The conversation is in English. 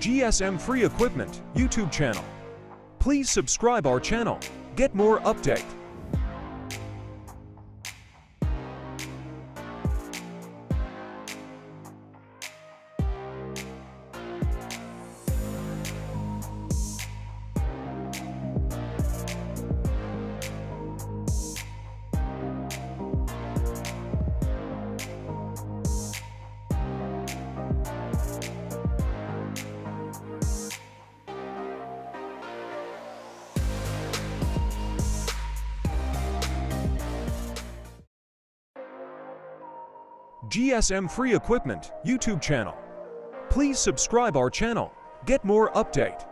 GSM Free Equipment YouTube channel. Please subscribe our channel. Get more update. GSM Free Equipment YouTube channel. Please subscribe our channel. Get more update.